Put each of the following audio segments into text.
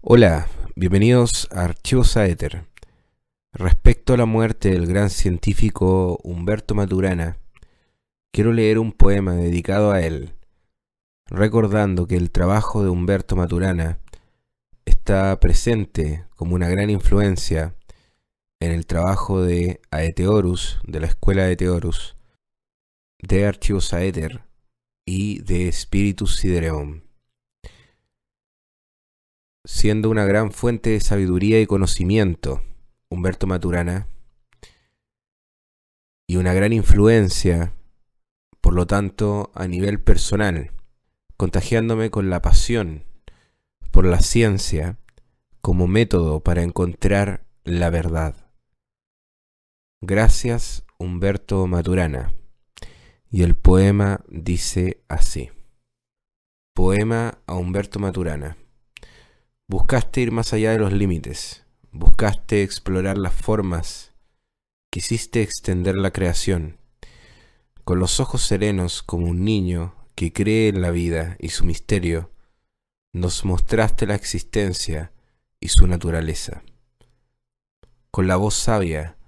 Hola, bienvenidos a Archivos Aether. Respecto a la muerte del gran científico Humberto Maturana, quiero leer un poema dedicado a él, recordando que el trabajo de Humberto Maturana está presente como una gran influencia en el trabajo de Aeteorus, de la escuela Aeteorus, de Archivos Aether y de Spiritus Sidereum siendo una gran fuente de sabiduría y conocimiento, Humberto Maturana, y una gran influencia, por lo tanto, a nivel personal, contagiándome con la pasión por la ciencia como método para encontrar la verdad. Gracias, Humberto Maturana. Y el poema dice así. Poema a Humberto Maturana. Buscaste ir más allá de los límites, buscaste explorar las formas, quisiste extender la creación. Con los ojos serenos como un niño que cree en la vida y su misterio, nos mostraste la existencia y su naturaleza. Con la voz sabia,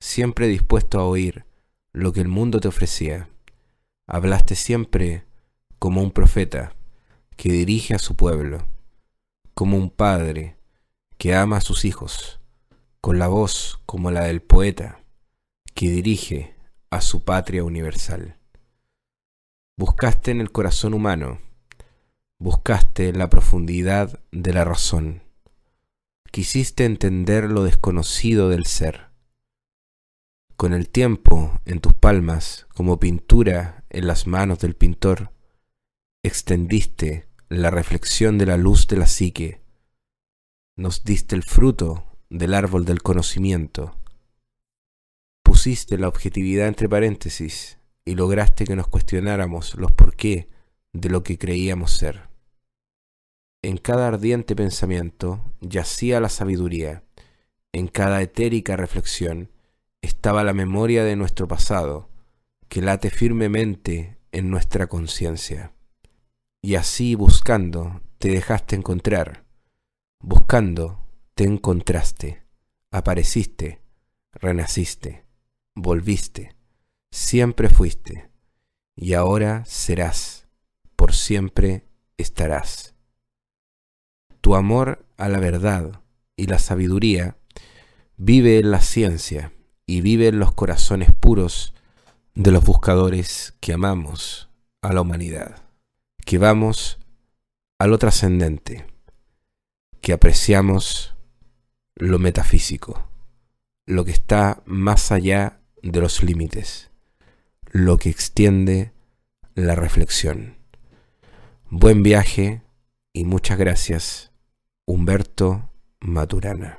siempre dispuesto a oír lo que el mundo te ofrecía, hablaste siempre como un profeta que dirige a su pueblo como un padre que ama a sus hijos, con la voz como la del poeta que dirige a su patria universal. Buscaste en el corazón humano, buscaste en la profundidad de la razón, quisiste entender lo desconocido del ser. Con el tiempo en tus palmas, como pintura en las manos del pintor, extendiste la reflexión de la luz de la psique. Nos diste el fruto del árbol del conocimiento. Pusiste la objetividad entre paréntesis y lograste que nos cuestionáramos los por qué de lo que creíamos ser. En cada ardiente pensamiento yacía la sabiduría, en cada etérica reflexión estaba la memoria de nuestro pasado, que late firmemente en nuestra conciencia. Y así buscando te dejaste encontrar. Buscando te encontraste. Apareciste. Renaciste. Volviste. Siempre fuiste. Y ahora serás. Por siempre estarás. Tu amor a la verdad y la sabiduría vive en la ciencia y vive en los corazones puros de los buscadores que amamos a la humanidad que vamos a lo trascendente, que apreciamos lo metafísico, lo que está más allá de los límites, lo que extiende la reflexión. Buen viaje y muchas gracias, Humberto Maturana.